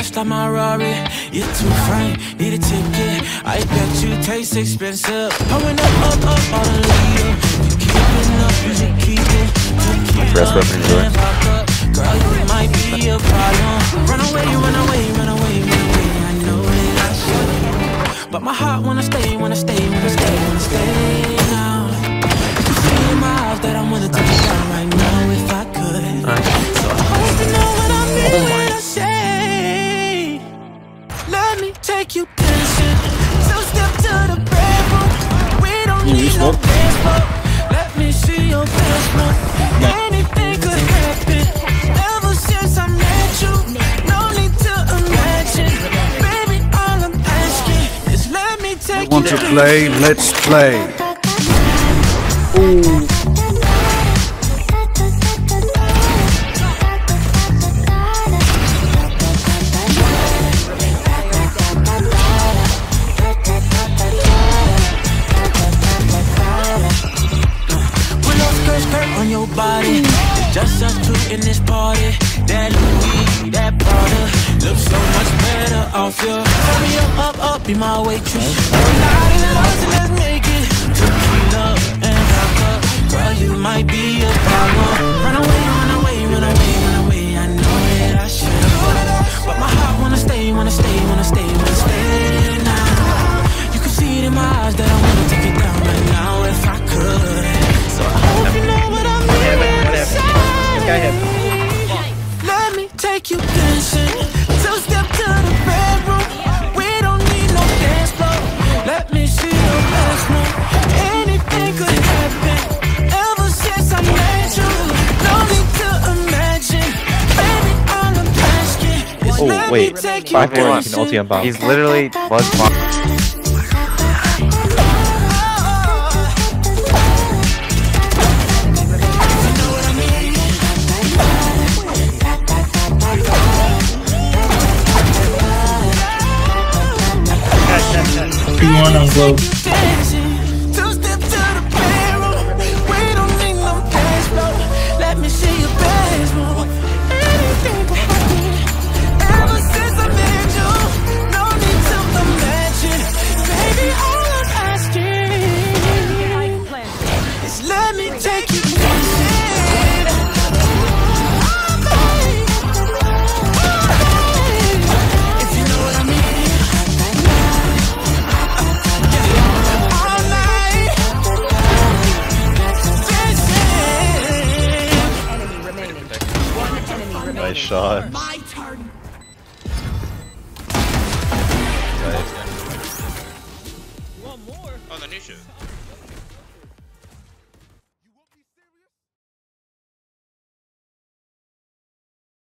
flesh like my Rari. You're too frank, need a ticket. I bet you taste expensive. Pouring up, up, up, all the leader. You keeping up, you should keep it. Tequila, Rest weapon enjoy. Girl, you might be a problem. Run away, run away, run away, run away. I know that I should. But my heart wanna stay, wanna stay, wanna stay, wanna stay now. You see in my eyes that I'm willing to it down right now if I could. So floor. Let me see your best. Anything could happen. Ever since I met you, no need to imagine. Baby, all I'm asking is let me take Want to play? Let's play. Body. Just us two in this party. That Louis, that Prada, looks so much better off you. Turn me up, up, up, be my waitress. We're not in love, so let's make it. Tequila and vodka, girl, you might be a problem. Run away, run away, run away, run away. I know that I should, but my heart wanna stay, wanna stay, wanna stay, wanna take you dancing. Two step to the bedroom. We don't need no dance floor. Let me see your best move. Anything could happen. Ever since I met you, no need to imagine. Baby, I'm asking is Oh, wait. me take you Five four one can ulti on bomb. He's literally P1 on globe. Shot. My turn. Nice. One more. Oh, the new shit.